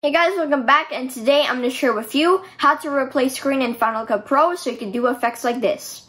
Hey guys, welcome back and today I'm going to share with you how to replace screen in Final Cut Pro so you can do effects like this.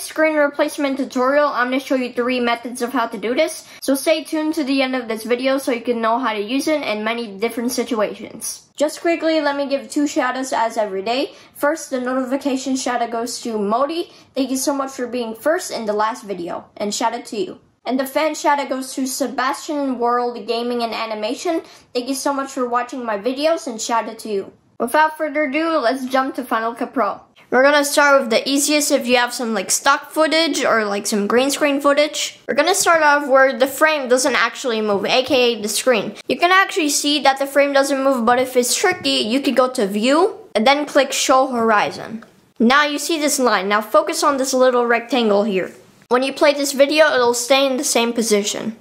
This screen replacement tutorial, I'm going to show you three methods of how to do this, so stay tuned to the end of this video so you can know how to use it in many different situations. Just quickly, let me give two shoutouts as every day. First, the notification shoutout goes to MODY. Thank you so much for being first in the last video, and shout out to you. And the fan shoutout goes to Sebastian World Gaming and Animation. Thank you so much for watching my videos and shout out to you. Without further ado, let's jump to Final Cut Pro. We're gonna start with the easiest if you have some like stock footage or like some green screen footage. We're gonna start off where the frame doesn't actually move, aka the screen. You can actually see that the frame doesn't move, but if it's tricky, you could go to view and then click show horizon. Now you see this line. Now focus on this little rectangle here. When you play this video, it'll stay in the same position.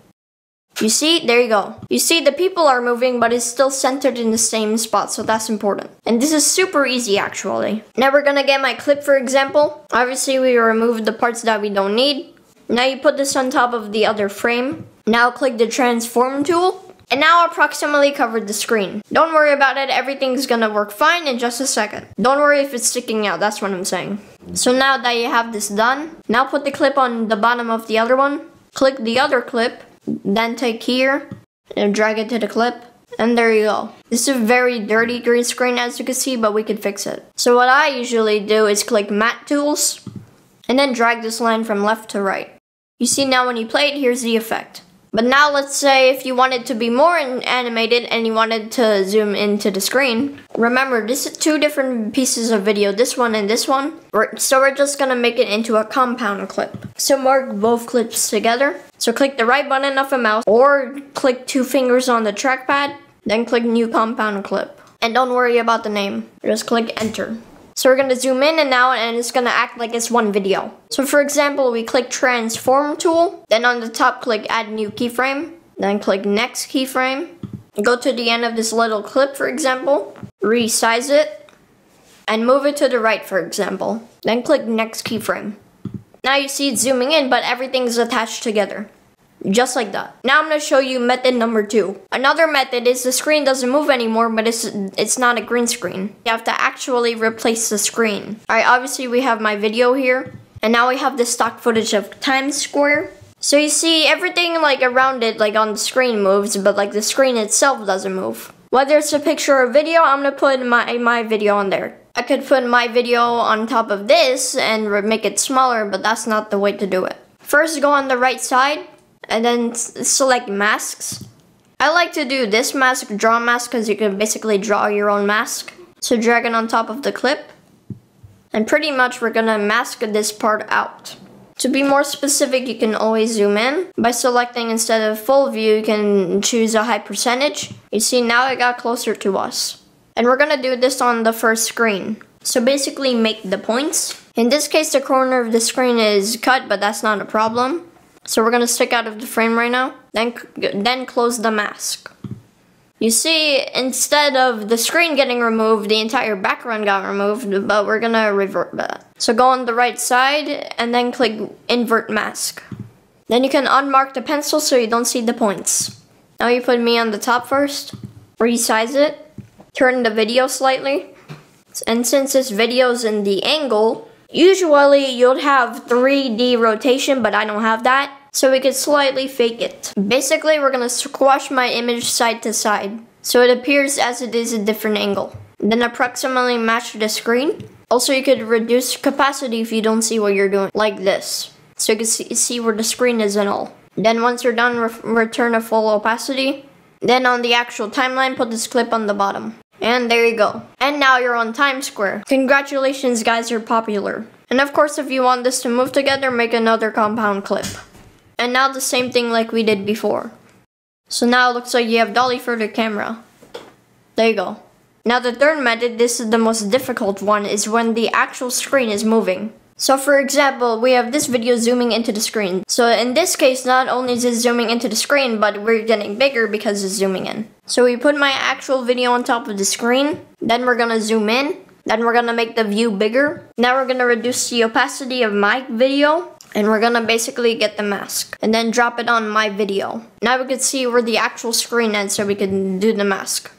You see, there you go. You see, the people are moving, but it's still centered in the same spot, so that's important. And this is super easy, actually. Now we're gonna get my clip, for example. Obviously, we removed the parts that we don't need. Now you put this on top of the other frame. Now click the transform tool. And now approximately covered the screen. Don't worry about it, everything's gonna work fine in just a second. Don't worry if it's sticking out, that's what I'm saying. So now that you have this done, now put the clip on the bottom of the other one. Click the other clip then take here and drag it to the clip. And there you go. This is a very dirty green screen as you can see, but we can fix it. So what I usually do is click matte tools and then drag this line from left to right. You see now when you play it, here's the effect. But now let's say if you wanted to be more animated and you wanted to zoom into the screen. Remember, this is two different pieces of video, this one and this one. So we're just gonna make it into a compound clip. So mark both clips together. So click the right button of a mouse or click two fingers on the trackpad, then click new compound clip. And don't worry about the name, just click enter. So we're gonna zoom in and out and it's gonna act like it's one video. So for example, we click transform tool, then on the top click add new keyframe, then click next keyframe, go to the end of this little clip for example, resize it, and move it to the right for example. Then click next keyframe. Now you see it's zooming in, but everything's attached together. Just like that. Now I'm gonna show you method number two. Another method is the screen doesn't move anymore, but it's it's not a green screen. You have to actually replace the screen. Alright, obviously we have my video here. And now we have the stock footage of Times Square. So you see everything like around it, like on the screen moves, but like the screen itself doesn't move. Whether it's a picture or video, I'm gonna put my, my video on there. I could put my video on top of this and make it smaller, but that's not the way to do it. First, go on the right side and then select masks. I like to do this mask, draw mask, because you can basically draw your own mask. So drag it on top of the clip. And pretty much we're gonna mask this part out. To be more specific, you can always zoom in. By selecting instead of full view, you can choose a high percentage. You see now it got closer to us. And we're gonna do this on the first screen. So basically make the points. In this case, the corner of the screen is cut, but that's not a problem. So we're gonna stick out of the frame right now. Then, then close the mask. You see, instead of the screen getting removed, the entire background got removed, but we're gonna revert that. So go on the right side and then click invert mask. Then you can unmark the pencil so you don't see the points. Now you put me on the top first, resize it, turn the video slightly, and since this video is in the angle, usually you'll have 3D rotation, but I don't have that so we could slightly fake it. Basically, we're gonna squash my image side to side, so it appears as it is a different angle. Then approximately match the screen. Also, you could reduce opacity if you don't see what you're doing, like this. So you can see, see where the screen is and all. Then once you're done, re return a full opacity. Then on the actual timeline, put this clip on the bottom. And there you go. And now you're on Times Square. Congratulations guys, you're popular. And of course, if you want this to move together, make another compound clip. And now the same thing like we did before. So now it looks like you have dolly for the camera. There you go. Now the third method, this is the most difficult one, is when the actual screen is moving. So for example, we have this video zooming into the screen. So in this case, not only is it zooming into the screen, but we're getting bigger because it's zooming in. So we put my actual video on top of the screen, then we're gonna zoom in, then we're gonna make the view bigger. Now we're gonna reduce the opacity of my video And we're gonna basically get the mask and then drop it on my video. Now we can see where the actual screen ends so we can do the mask.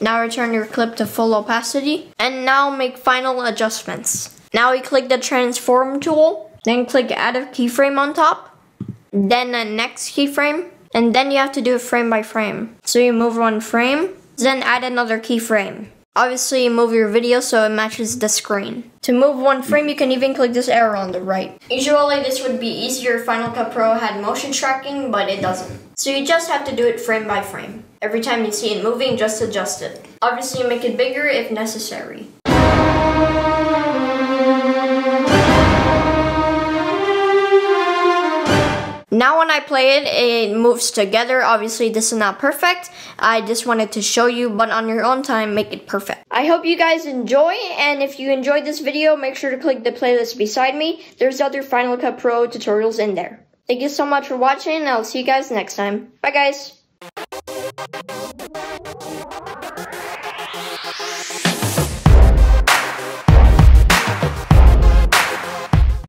Now return your clip to full opacity and now make final adjustments. Now we click the transform tool, then click add a keyframe on top, then the next keyframe, and then you have to do it frame by frame. So you move one frame, then add another keyframe. Obviously, move your video so it matches the screen. To move one frame, you can even click this arrow on the right. Usually, this would be easier if Final Cut Pro had motion tracking, but it doesn't. So you just have to do it frame by frame. Every time you see it moving, just adjust it. Obviously, you make it bigger if necessary. Now when I play it, it moves together. Obviously, this is not perfect. I just wanted to show you, but on your own time, make it perfect. I hope you guys enjoy, and if you enjoyed this video, make sure to click the playlist beside me. There's other Final Cut Pro tutorials in there. Thank you so much for watching, and I'll see you guys next time. Bye, guys.